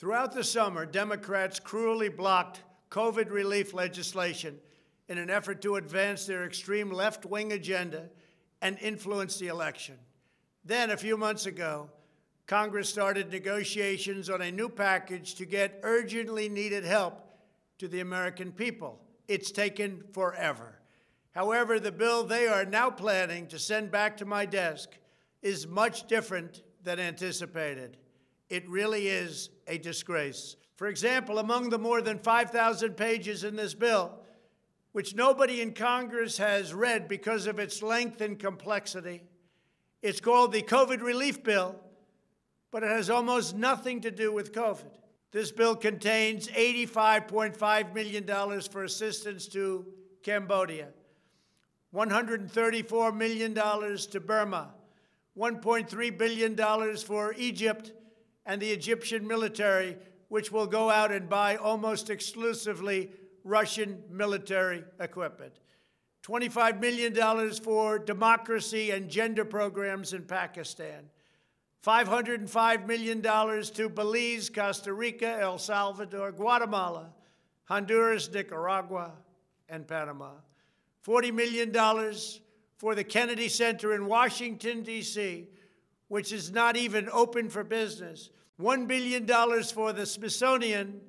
Throughout the summer, Democrats cruelly blocked COVID relief legislation in an effort to advance their extreme left wing agenda and influence the election. Then, a few months ago, Congress started negotiations on a new package to get urgently needed help to the American people. It's taken forever. However, the bill they are now planning to send back to my desk is much different than anticipated. It really is a disgrace. For example, among the more than 5,000 pages in this bill, which nobody in Congress has read because of its length and complexity, it's called the COVID Relief Bill, but it has almost nothing to do with COVID. This bill contains $85.5 million for assistance to Cambodia, $134 million to Burma, $1.3 billion for Egypt and the Egyptian military, which will go out and buy almost exclusively Russian military equipment. $25 million for democracy and gender programs in Pakistan. $505 million to Belize, Costa Rica, El Salvador, Guatemala, Honduras, Nicaragua, and Panama. $40 million for the Kennedy Center in Washington, D.C., which is not even open for business, $1 billion for the Smithsonian,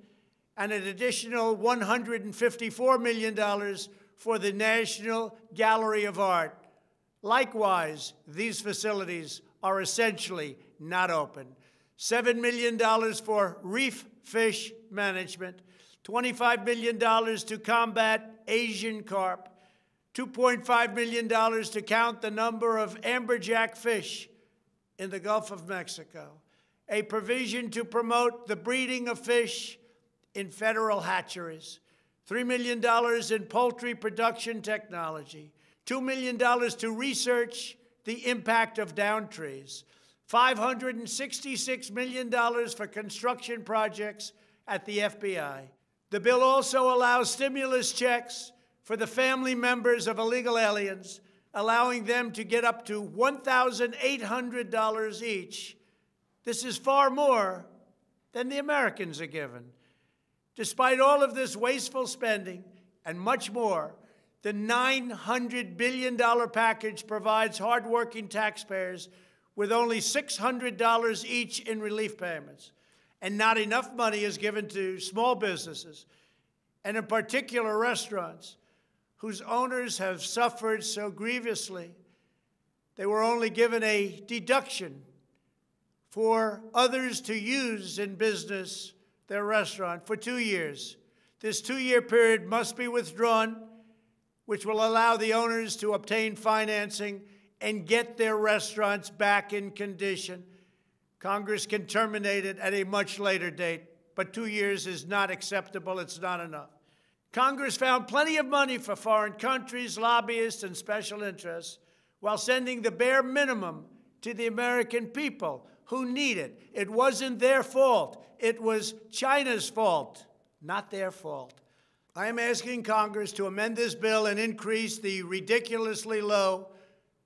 and an additional $154 million for the National Gallery of Art. Likewise, these facilities are essentially not open. $7 million for reef fish management, $25 million to combat Asian carp, $2.5 million to count the number of amberjack fish in the Gulf of Mexico, a provision to promote the breeding of fish in federal hatcheries, $3 million in poultry production technology, $2 million to research the impact of down trees, $566 million for construction projects at the FBI. The bill also allows stimulus checks for the family members of illegal aliens allowing them to get up to $1,800 each. This is far more than the Americans are given. Despite all of this wasteful spending and much more, the $900 billion package provides hardworking taxpayers with only $600 each in relief payments. And not enough money is given to small businesses, and in particular restaurants, whose owners have suffered so grievously, they were only given a deduction for others to use in business their restaurant for two years. This two year period must be withdrawn, which will allow the owners to obtain financing and get their restaurants back in condition. Congress can terminate it at a much later date, but two years is not acceptable. It's not enough. Congress found plenty of money for foreign countries, lobbyists, and special interests while sending the bare minimum to the American people who need it. It wasn't their fault. It was China's fault, not their fault. I am asking Congress to amend this bill and increase the ridiculously low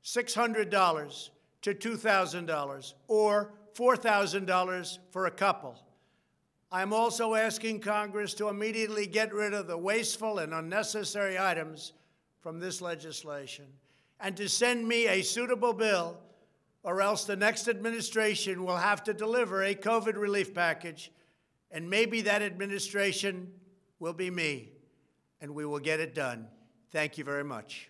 $600 to $2,000 or $4,000 for a couple. I'm also asking Congress to immediately get rid of the wasteful and unnecessary items from this legislation and to send me a suitable bill, or else the next administration will have to deliver a COVID relief package, and maybe that administration will be me, and we will get it done. Thank you very much.